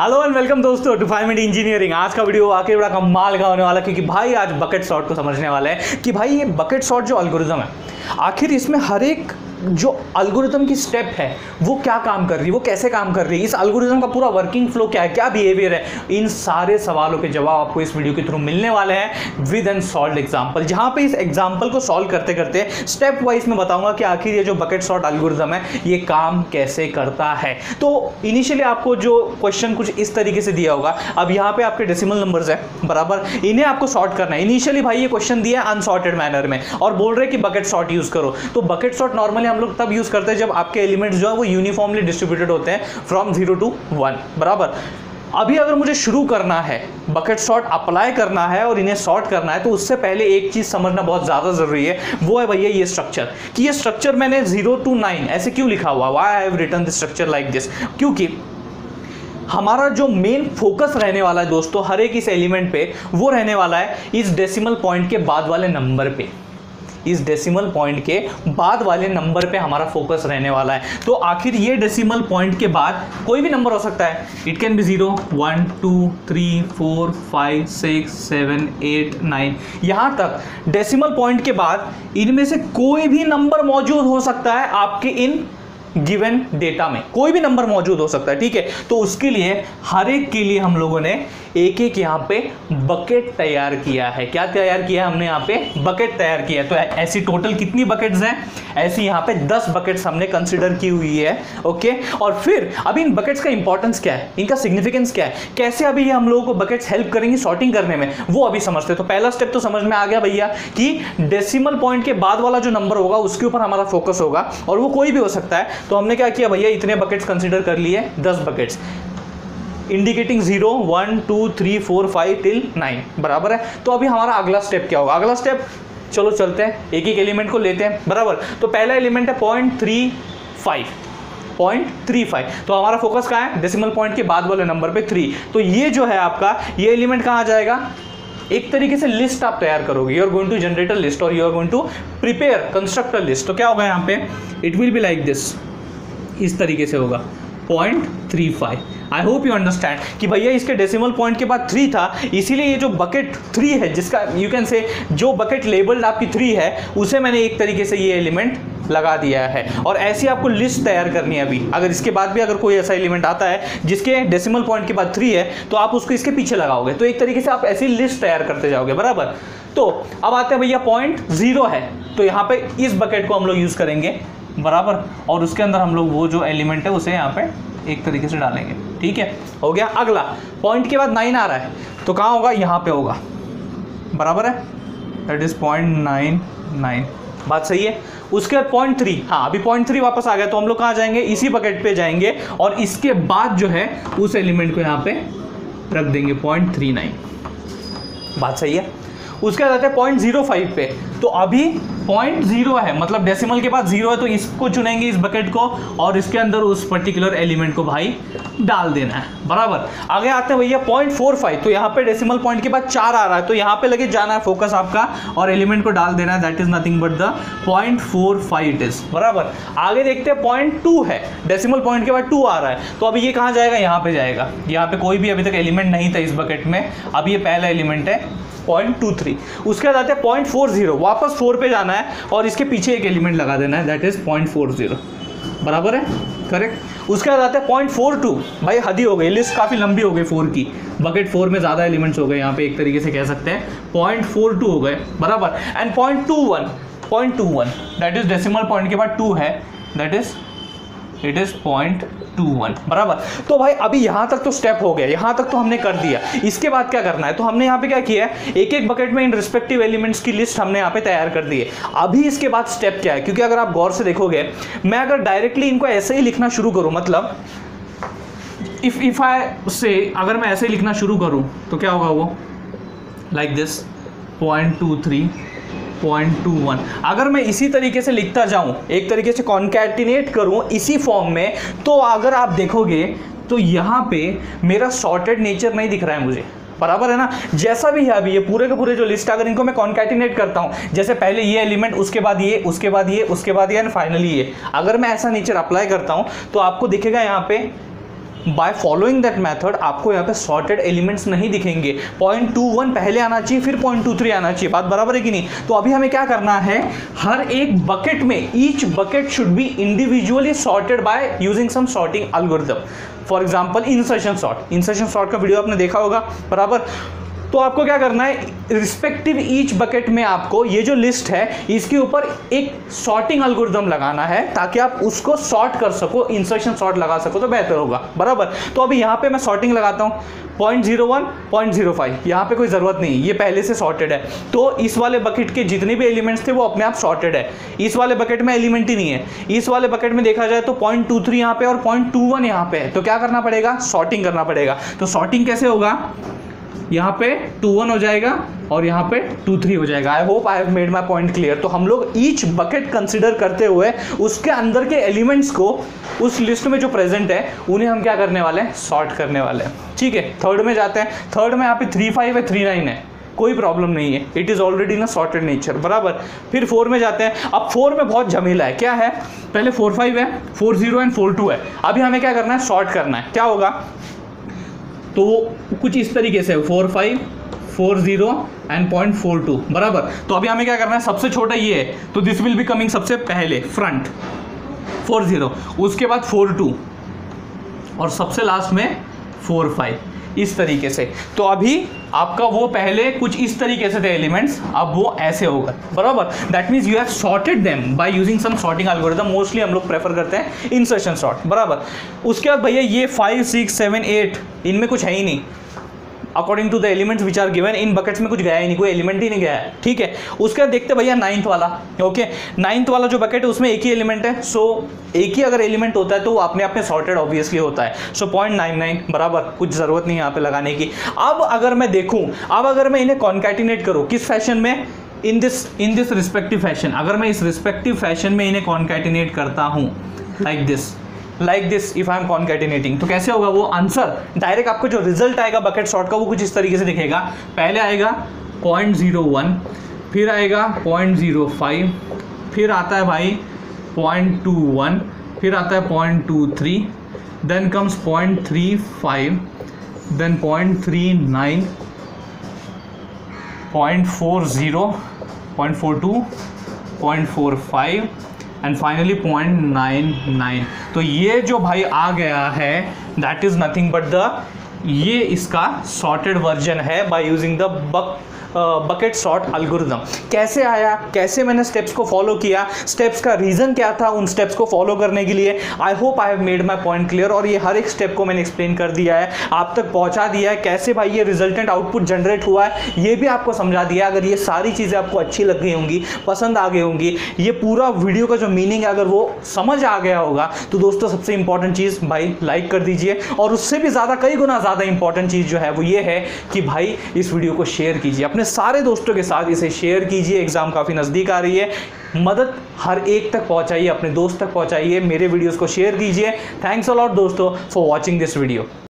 Hello and welcome दोस्तों to five minute engineering आज का वीडियो आके बड़ा कमाल का होने वाला क्योंकि भाई आज बकेट शॉट को समझने वाला है कि भाई ये बकेट शॉट जो अल्गोरिज्म है, आखिर इसमें हर एक जो अल्गोरिदम की स्टेप है, वो क्या काम कर रही है? वो कैसे काम कर रही है? इस अल्गोरिदम का पूरा वर्किंग फ्लो क्या है? क्या बिहेवियर है? इन सारे सवालों के जवाब आपको इस वीडियो के थ्रू मिलने वाले हैं विद एन सॉल्व एग्ज़ाम्पल जहाँ पे इस एग्ज़ाम्पल को सॉल्व करते करते स्टेप वाइज में बताऊँगा कि आखिर ये जो बकेट शॉट अल्गोरिदम है, ये काम कैसे करता है। तो इनिशियली आपको जो क्वेश्चन कुछ इस तरीके से दिया होगा, अब यहाँ पे आपके डेसिमल नंबर्स है, बराबर? इन्हें आपको सॉर्ट करना है। इनिशियली भाई ये क्वेश्चन दिया है अनसॉर्टेड मैनर में और बोल रहे कि बकेट शॉट यूज़ करो। तो बकेट शॉट नॉर्मली हम लोग तब यूज़ करते हैं जब आपके एलिमेंट्स जो है वो यूनिफॉर्मली डिस्ट्रीब्यूटेड होते हैं फ्रॉम ज़ीरो टू वन बराबर? अभी अगर मुझे शुरू करना है बकेट शॉट अप्लाई करना है और इन्हें सॉर्ट करना है तो उससे पहले एक चीज़ समझना बहुत ज़्यादा ज़रूरी है, वो है भैया ये स्ट्रक्चर कि ये स्ट्रक्चर मैंने ज़ीरो टू नाइन ऐसे क्यों लिखा हुआ? Why I have written this structure like this क्योंकि हमारा जो मेन फोकस रहने वाला है दोस्तों, हर एक इस एलिमेंट पे, वो रहने वाला है इस डेसिमल पॉइंट के बाद वाले नंबर पे। इस डेसिमल पॉइंट के बाद वाले नंबर पे हमारा फोकस रहने वाला है। तो आखिर ये डेसिमल पॉइंट के बाद कोई भी नंबर हो सकता है। It can be zero one two three four five six seven eight nine यहाँ तक डेसिमल पॉइंट के बाद इनमें से कोई भी नंबर मौजूद हो सकता है आपके इन गिवन डेटा में। कोई भी नंबर मौजूद हो सकता है, ठीक है? तो उसके लिए, हर एक के लिए हम लोगों ने एक एक यहाँ पे बकेट तैयार किया है। क्या तैयार किया है? हमने यहाँ पे बकेट तैयार किया है। तो ऐसी टोटल कितनी बकेट्स हैं? ऐसी यहाँ पे 10 बकेट्स हमने कंसिडर की हुई है। ओके और फिर अभी इन बकेट्स का इंपॉर्टेंस क्या है? इनका सिग्निफिकेंस क्या है? कैसे अभी ये हम लोगों को बकेट्स हेल्प करेंगे सॉर्टिंग करने में? वो अभी समझते तो पहला स्टेप तो समझ में आ गया भैया कि डेसिमल पॉइंट के बाद वाला जो नंबर होगा, उसके ऊपर हमारा फोकस होगा। और वो कोई भी हो सकता है। तो हमने क्या किया भैया? इतने बकेट्स कंसिडर कर लिए, दस buckets indicating zero one two three four five till nine बराबर है? तो अभी हमारा अगला स्टेप क्या होगा? अगला स्टेप चलो चलते हैं। एक एक एलिमेंट को लेते हैं। बराबर? तो पहला एलिमेंट है point three five point three five तो हमारा फोकस कहाँ है? डेसिमल पॉइंट के बाद वाले नंबर पे थ्री तो ये जो है आपका, ये एलिमेंट कहाँ जाएगा? एक तरीके से लिस्ट आप तैयार करोगे। You are going to generate a list और you are going to prepare construct a list तो क्या होगा यहाँ पे? It will be like this इस तरीके से होगा। Point three five I hope you understand कि भैया इसके डेसिमल पॉइंट के बाद थ्री था, इसीलिए ये जो बकेट थ्री है, जिसका यू कैन से जो बकेट लेबल्ड आपकी थ्री है, उसे मैंने एक तरीके से ये एलिमेंट लगा दिया है। और ऐसी आपको लिस्ट तैयार करनी है अभी। अगर इसके बाद भी अगर कोई ऐसा एलिमेंट आता है, जिसके डेसिमल पॉइंट के बाद थ्री है तो आप उसको इसके पीछे लगाओगे। तो एक तरीके से आप ऐसी लिस्ट तैयार करते जाओगे, बराबर? तो अब आते हैं भैया पॉइंट ज़ीरो है। तो यहाँ पे इस बकेट को हम लोग यूज़ करेंगे। बराबर। और उसके अंदर हम लोग वो जो एलिमेंट है, उसे यहाँ पे एक तरीके से डालेंगे। ठीक है? हो गया अगला। पॉइंट के बाद नाइन आ रहा है। तो कहाँ होगा? यहाँ पे होगा। बराबर है? That is point nine nine बात सही है? उसके बाद पॉइंट थ्री हाँ अभी पॉइंट थ्री वापस आ गया तो हम लोग कहाँ जाएँगे? इसी बकेट पे जाएँगे। और इसके बाद जो है, उस एलिमेंट को यहाँ पे रख देंगे। पॉइंट थ्री नाइन बात सही है? उसके बाद आते हैं पॉइंट ज़ीरो फाइव पे। तो अभी पॉइंट ज़ीरो है मतलब डेसिमल के पास ज़ीरो है तो इसको चुनेंगे इस बकेट को और इसके अंदर उस पर्टिकुलर एलिमेंट को भाई डाल देना है, बराबर? आगे आते हैं भैया पॉइंट फोर फाइव तो यहाँ पे डेसिमल पॉइंट के बाद चार आ रहा है तो यहाँ पे लगे जाना है फोकस आपका और एलिमेंट को डाल देना है that is nothing but the point four five it is बराबर? आगे देखते हैं पॉइंट टू है डेसिमल पॉइंट के बाद टू आ रहा है तो अभी ये कहाँ जाएगा? यहाँ पे जाएगा, यहाँ पे कोई भी अभी तक एलिमेंट नहीं था इस बकेट में अब ये पहला एलिमेंट है पॉइंट टू थ्री। उसके बाद आते हैं पॉइंट फोर ज़ीरो। वापस फोर पे जाना है और इसके पीछे एक एलिमेंट लगा देना है that is point four zero. बराबर है? करेक्ट उसके बाद आते हैं पॉइंट फोर टू। भाई, हदी हो गई। लिस्ट काफ़ी लंबी हो गई फोर की। बकेट फोर में ज़्यादा एलिमेंट्स हो गए, यहाँ पे एक तरीके से कह सकते हैं। पॉइंट फोर टू हो गए। बराबर? And point two one. Point two one. That is decimal point के बाद टू है। That is it is point two one बराबर? तो भाई, अभी यहाँ तक तो स्टेप हो गया, यहाँ तक तो हमने कर दिया। इसके बाद क्या करना है? तो हमने यहाँ पे क्या किया है? एक एक बकेट में इन रिस्पेक्टिव एलिमेंट्स की लिस्ट हमने यहाँ पे तैयार कर दी है। अभी इसके बाद स्टेप क्या है? क्योंकि अगर आप गौर से देखोगे, मैं अगर डायरेक्टली इनको ऐसे ही लिखना शुरू करूँ मतलब इफ़ इफ़ आई से अगर मैं ऐसे ही लिखना शुरू करूँ तो क्या होगा वो? Like this point two three point two one अगर मैं इसी तरीके से लिखता जाऊँ, एक तरीके से कॉन्कैटिनेट करूँ इसी फॉर्म में तो अगर आप देखोगे तो यहाँ पे मेरा सॉर्टेड नेचर नहीं दिख रहा है मुझे। बराबर है ना? जैसा भी है अभी, ये पूरे के पूरे जो लिस्ट अगर इनको मैं कॉन्कैटिनेट करता हूँ, जैसे पहले ये एलिमेंट उसके बाद ये, उसके बाद ये, उसके बाद ये एंड फाइनली ये। अगर मैं ऐसा नेचर अप्लाई करता हूँ तो आपको दिखेगा यहाँ पे बाय फॉलोइंग दैट मेथड आपको यहाँ पे सॉर्टेड एलिमेंट्स नहीं दिखेंगे। पॉइंट टू वन पहले आना चाहिए, फिर पॉइंट टू थ्री आना चाहिए। बात बराबर है कि नहीं? तो अभी हमें क्या करना है? हर एक बकेट में each bucket should be individually sorted by using some sorting algorithm for example insertion sort insertion sort का वीडियो आपने देखा होगा। बराबर? तो आपको क्या करना है? रिस्पेक्टिव ईच बकेट में आपको ये जो लिस्ट है, इसके ऊपर एक सॉर्टिंग अल्गोरिदम लगाना है ताकि आप उसको सॉर्ट कर सको इंसर्शन सॉर्ट लगा सको तो बेहतर होगा। बराबर? तो अभी यहाँ पे मैं सॉर्टिंग लगाता हूँ। Point zero one point zero five यहाँ पर कोई ज़रूरत नहीं, ये पहले से सॉर्टेड है। तो इस वाले बकेट के जितने भी एलिमेंट्स थे, वो अपने आप सॉर्टेड है। इस वाले बकेट में एलिमेंट ही नहीं है। इस वाले बकेट में देखा जाए तो पॉइंट टू थ्री यहाँ पे और पॉइंट टू वन यहाँ पे है। तो क्या करना पड़ेगा? सॉर्टिंग करना पड़ेगा। तो सॉर्टिंग कैसे होगा? यहाँ पे टू वन हो जाएगा और यहाँ पे टू थ्री हो जाएगा। I hope I have made my point clear तो हम लोग ईच बकेट कंसिडर करते हुए उसके अंदर के एलिमेंट्स को उस लिस्ट में जो प्रेजेंट है, उन्हें हम क्या करने वाले हैं? सॉर्ट करने वाले हैं। ठीक है? थर्ड में जाते हैं। थर्ड में यहाँ पे थ्री फाइव है थ्री नाइन है। कोई प्रॉब्लम नहीं है। इट इज़ ऑलरेडी ना सॉर्टेड नेचर बराबर? फिर फोर में जाते हैं। अब फोर में बहुत झमेला है। क्या है? पहले फोर फाइव है four zero and four two है। अभी हमें क्या करना है? सॉर्ट करना है। क्या होगा? तो वो कुछ इस तरीके से four five four zero and point four two बराबर? तो अभी हमें क्या करना है? सबसे छोटा ये है तो दिस विल बी कमिंग सबसे पहले फ्रंट फोर ज़ीरो उसके बाद फोर टू और सबसे लास्ट में फोर फाइव इस तरीके से। तो अभी आपका वो पहले कुछ इस तरीके से थे एलिमेंट्स अब वो ऐसे होगा। बराबर? That means you have sorted them by using some sorting algorithm mostly हम लोग प्रेफर करते हैं इंसर्शन सॉर्ट बराबर? उसके बाद भैया ये फाइव सिक्स सेवन एट इनमें कुछ है ही नहीं। According to the elements which are given in buckets में कुछ गया ही नहीं, कोई एलिमेंट ही नहीं गया। है ठीक है? उसके बाद देखते भैया नाइन्थ वाला। ओके नाइन्थ वाला जो बकेट है, उसमें एक ही एलिमेंट है। सो एक ही अगर एलिमेंट होता है तो वो अपने आप में सॉर्टेड ऑब्वियसली होता है। सो पॉइंट नाइन नाइन बराबर। कुछ ज़रूरत नहीं यहाँ पे लगाने की। अब अगर मैं देखूँ, अब अगर मैं इन्हें कॉन्कैटिनेट करूँ, किस फ़ैशन में? In this in this respective fashion अगर मैं इस रिस्पेक्टिव फ़ैशन में इन्हें कॉन्कैटिनेट करता हूँ like this like this if I am concatenating तो कैसे होगा वो आंसर डायरेक्ट आपको जो रिज़ल्ट आएगा बकेट शॉट का, वो कुछ इस तरीके से दिखेगा। पहले आएगा पॉइंट ज़ीरो वन फिर आएगा पॉइंट ज़ीरो फाइव फिर आता है भाई पॉइंट टू वन फिर आता है point two three then comes point three five then point three nine point four zero point four two point four five and finally point nine nine तो ये जो भाई आ गया है that is nothing but the ये इसका sorted version है by using the buck bucket sort algorithm कैसे आया? कैसे मैंने स्टेप्स को फॉलो किया? स्टेप्स का रीज़न क्या था उन स्टेप्स को फॉलो करने के लिए? I hope I have made my point clear और ये हर एक स्टेप को मैंने एक्सप्लेन कर दिया है। आप तक पहुँचा दिया है कैसे भाई ये रिजल्टेंट आउटपुट जनरेट हुआ है? ये भी आपको समझा दिया अगर ये सारी चीज़ें आपको अच्छी लग गई होंगी, पसंद आ गई होंगी, ये पूरा वीडियो का जो मीनिंग है, अगर वो समझ आ गया होगा तो दोस्तों सबसे इंपॉर्टेंट चीज़ भाई लाइक कर दीजिए। और उससे भी ज़्यादा, कई गुना ज़्यादा इंपॉर्टेंट चीज़ जो है, वो ये है कि भाई इस वीडियो को शेयर कीजिए। अपने सारे दोस्तों के साथ इसे शेयर कीजिए। एग्ज़ाम काफ़ी नज़दीक आ रही है। मदद हर एक तक पहुंचाइए, अपने दोस्त तक पहुंचाइए। मेरे वीडियोस को शेयर कीजिए। थैंक्स अलॉट दोस्तों फॉर वॉचिंग दिस वीडियो